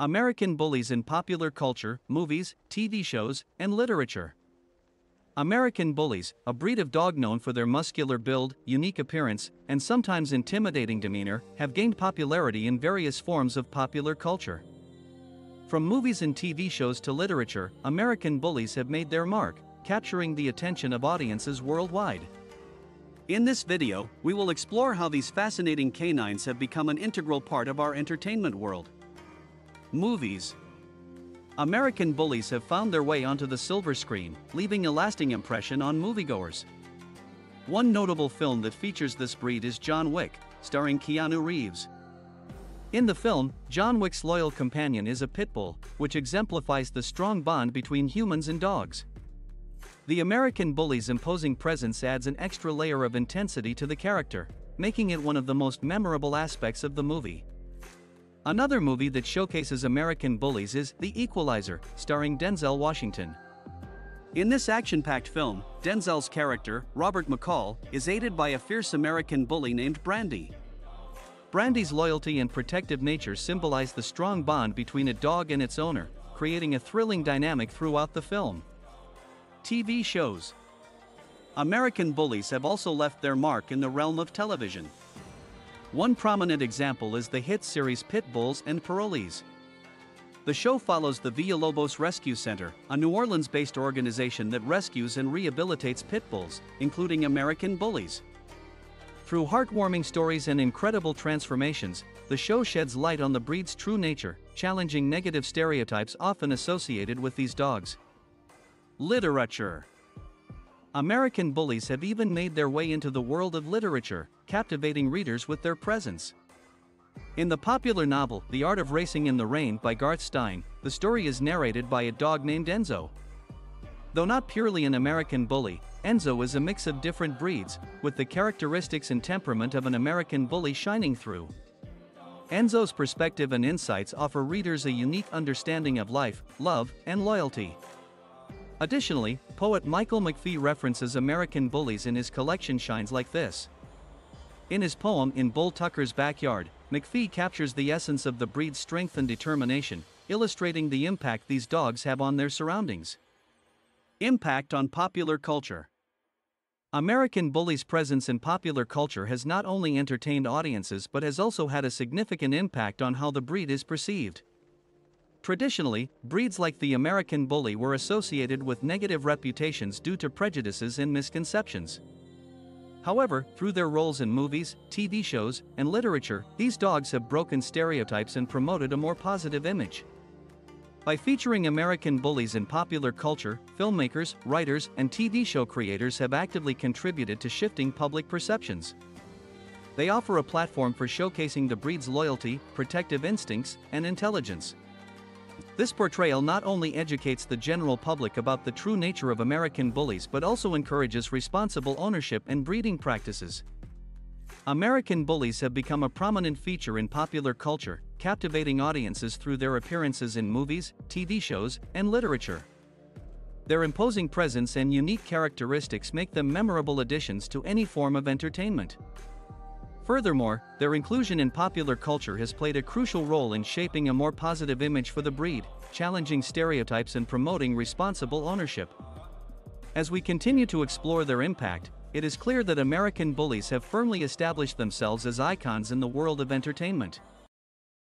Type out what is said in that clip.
American bullies in popular culture, movies, TV shows, and literature. American bullies, a breed of dog known for their muscular build, unique appearance, and sometimes intimidating demeanor, have gained popularity in various forms of popular culture. From movies and TV shows to literature, American bullies have made their mark, capturing the attention of audiences worldwide. In this video, we will explore how these fascinating canines have become an integral part of our entertainment world. Movies American bullies have found their way onto the silver screen, leaving a lasting impression on moviegoers. One notable film that features this breed is John Wick, starring Keanu Reeves. In the film, John Wick's loyal companion is a pit bull, which exemplifies the strong bond between humans and dogs. The American bully's imposing presence adds an extra layer of intensity to the character, making it one of the most memorable aspects of the movie. Another movie that showcases American bullies is The Equalizer, starring Denzel Washington. In this action packed film, Denzel's character, Robert McCall, is aided by a fierce American bully named Brandy. Brandy's loyalty and protective nature symbolize the strong bond between a dog and its owner, creating a thrilling dynamic throughout the film. TV shows American bullies have also left their mark in the realm of television. One prominent example is the hit series Pit Bulls and Parolees. The show follows the Villalobos Rescue Center, a New Orleans based organization that rescues and rehabilitates pit bulls, including American bullies. Through heartwarming stories and incredible transformations, the show sheds light on the breed's true nature, challenging negative stereotypes often associated with these dogs. Literature American bullies have even made their way into the world of literature, captivating readers with their presence. In the popular novel, The Art of Racing in the Rain by Garth Stein, the story is narrated by a dog named Enzo. Though not purely an American bully, Enzo is a mix of different breeds, with the characteristics and temperament of an American bully shining through. Enzo's perspective and insights offer readers a unique understanding of life, love, and loyalty. Additionally, poet Michael McPhee references American bullies in his collection shines like this. In his poem In Bull Tucker's Backyard, McPhee captures the essence of the breed's strength and determination, illustrating the impact these dogs have on their surroundings. Impact on popular culture. American Bully's presence in popular culture has not only entertained audiences but has also had a significant impact on how the breed is perceived. Traditionally, breeds like the American Bully were associated with negative reputations due to prejudices and misconceptions. However, through their roles in movies, TV shows, and literature, these dogs have broken stereotypes and promoted a more positive image. By featuring American bullies in popular culture, filmmakers, writers, and TV show creators have actively contributed to shifting public perceptions. They offer a platform for showcasing the breed's loyalty, protective instincts, and intelligence. This portrayal not only educates the general public about the true nature of American bullies but also encourages responsible ownership and breeding practices. American bullies have become a prominent feature in popular culture, captivating audiences through their appearances in movies, TV shows, and literature. Their imposing presence and unique characteristics make them memorable additions to any form of entertainment. Furthermore, their inclusion in popular culture has played a crucial role in shaping a more positive image for the breed, challenging stereotypes and promoting responsible ownership. As we continue to explore their impact, it is clear that American bullies have firmly established themselves as icons in the world of entertainment.